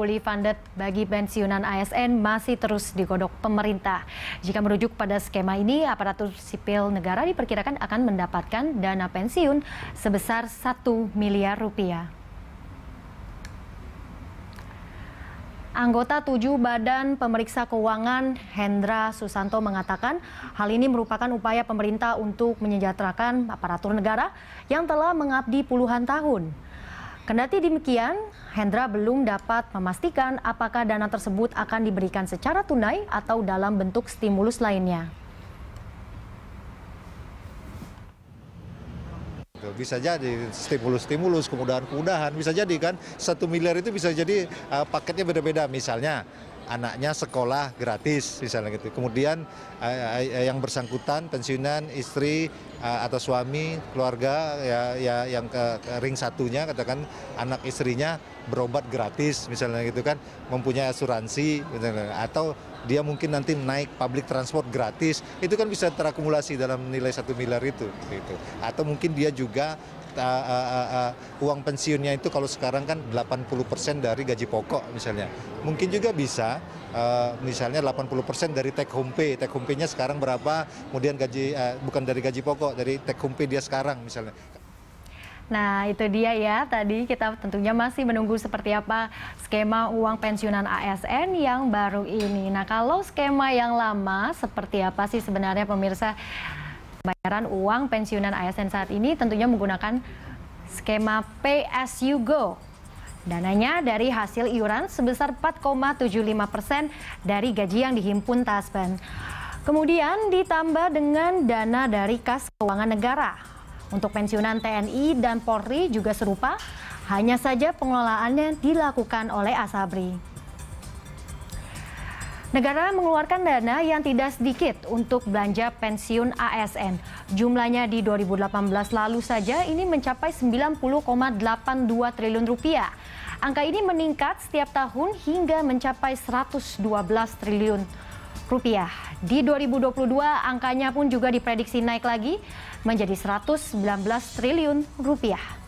Fully funded bagi pensiunan ASN masih terus digodok pemerintah. Jika merujuk pada skema ini, aparatur sipil negara diperkirakan akan mendapatkan dana pensiun sebesar 1 miliar rupiah. Anggota tujuh Badan Pemeriksa Keuangan Hendra Susanto mengatakan hal ini merupakan upaya pemerintah untuk menyejahterakan aparatur negara yang telah mengabdi puluhan tahun. Kendati demikian, Hendra belum dapat memastikan apakah dana tersebut akan diberikan secara tunai atau dalam bentuk stimulus lainnya. Bisa jadi stimulus-stimulus, kemudahan-kemudahan, bisa jadi kan satu miliar itu bisa jadi uh, paketnya beda-beda. Misalnya anaknya sekolah gratis misalnya gitu. Kemudian uh, yang bersangkutan pensiunan istri atau suami keluarga ya, ya yang ke ring satunya katakan anak istrinya berobat gratis misalnya gitu kan mempunyai asuransi misalnya, atau dia mungkin nanti naik public transport gratis itu kan bisa terakumulasi dalam nilai satu miliar itu gitu. atau mungkin dia juga uh, uh, uh, uang pensiunnya itu kalau sekarang kan 80% dari gaji pokok misalnya. Mungkin juga bisa uh, misalnya 80% dari take home pay. Take home pay-nya sekarang berapa? Kemudian gaji uh, bukan dari gaji pokok, dari take home pay dia sekarang misalnya. Nah, itu dia ya. Tadi kita tentunya masih menunggu seperti apa skema uang pensiunan ASN yang baru ini. Nah, kalau skema yang lama seperti apa sih sebenarnya pemirsa? Bayaran uang pensiunan ASN saat ini tentunya menggunakan skema Pay As You Go. Dananya dari hasil iuran sebesar 4,75 persen dari gaji yang dihimpun Taspen. Kemudian ditambah dengan dana dari kas keuangan negara. Untuk pensiunan TNI dan Polri juga serupa, hanya saja pengelolaannya dilakukan oleh Asabri. Negara mengeluarkan dana yang tidak sedikit untuk belanja pensiun ASN. Jumlahnya di 2018 lalu saja ini mencapai 90,82 triliun rupiah. Angka ini meningkat setiap tahun hingga mencapai 112 triliun rupiah. Di 2022 angkanya pun juga diprediksi naik lagi menjadi 119 triliun rupiah.